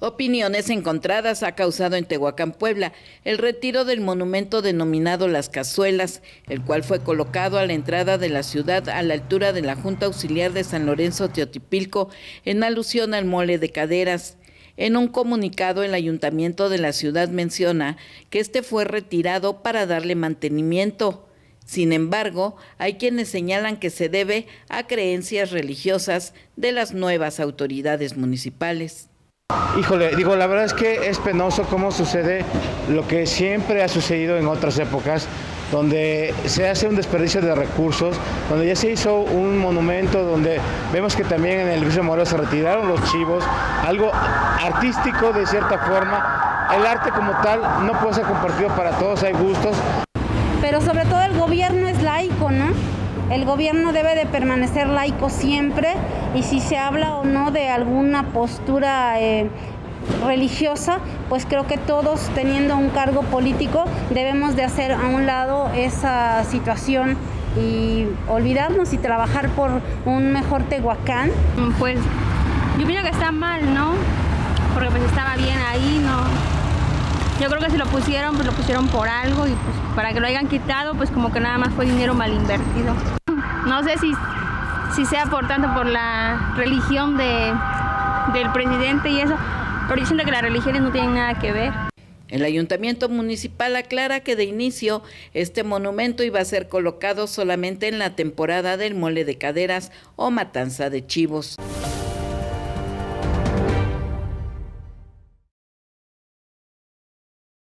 Opiniones encontradas ha causado en Tehuacán, Puebla, el retiro del monumento denominado Las Cazuelas, el cual fue colocado a la entrada de la ciudad a la altura de la Junta Auxiliar de San Lorenzo Teotipilco, en alusión al mole de caderas. En un comunicado, el ayuntamiento de la ciudad menciona que este fue retirado para darle mantenimiento. Sin embargo, hay quienes señalan que se debe a creencias religiosas de las nuevas autoridades municipales. Híjole, digo, la verdad es que es penoso cómo sucede lo que siempre ha sucedido en otras épocas, donde se hace un desperdicio de recursos, donde ya se hizo un monumento, donde vemos que también en el Luis Morelos se retiraron los chivos, algo artístico de cierta forma. El arte como tal no puede ser compartido para todos, hay gustos. Pero sobre todo el gobierno es laico, ¿no? El gobierno debe de permanecer laico siempre y si se habla o no de alguna postura eh, religiosa, pues creo que todos teniendo un cargo político debemos de hacer a un lado esa situación y olvidarnos y trabajar por un mejor Tehuacán. Pues yo pienso que está mal, ¿no? Porque pues estaba bien ahí, ¿no? Yo creo que si lo pusieron, pues lo pusieron por algo y pues para que lo hayan quitado, pues como que nada más fue dinero mal invertido. No sé si, si sea por tanto por la religión de, del presidente y eso, pero yo siento que las religiones no tienen nada que ver. El ayuntamiento municipal aclara que de inicio este monumento iba a ser colocado solamente en la temporada del mole de caderas o matanza de chivos.